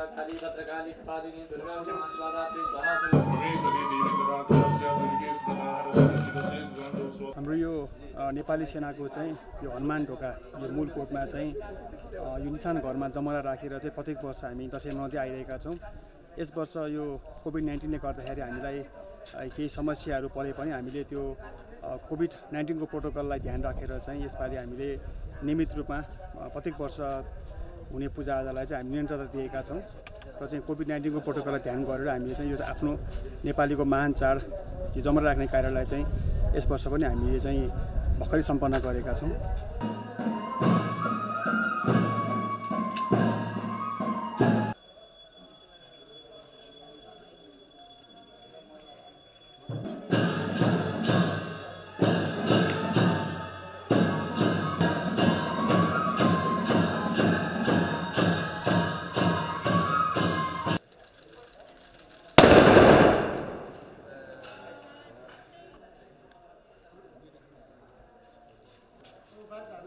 काली भद्रकाली कपालिनी दुर्गा स्वाहा हाम्रो यो नेपाली सेनाको चाहिँ यो हनुमान ढोका यो मूल कोटमा चाहिँ यो निशान घरमा जमरा राखेर चाहिँ प्रत्येक वर्ष हामी दसैँ मनाउँदै आइरहेका छौँ। यस वर्ष यो कोभिड नाइन्टिनले गर्दाखेरि हामीलाई केही समस्याहरू परे पनि हामीले त्यो कोभिड नाइन्टिनको प्रोटोकललाई ध्यान राखेर चाहिँ यसपालि हामीले नियमित रूपमा प्रत्येक वर्ष हुने पूजाआजालाई चाहिँ हामी निरन्तरता दिएका छौँ र चाहिँ कोभिड नाइन्टिनको प्रोटोकललाई ध्यान गरेर हामीले चाहिँ यो आफ्नो नेपालीको महान चाड यो जमरा राख्ने कार्यलाई चाहिँ यस वर्ष पनि हामीले चाहिँ भर्खरै सम्पन्न गरेका छौँ।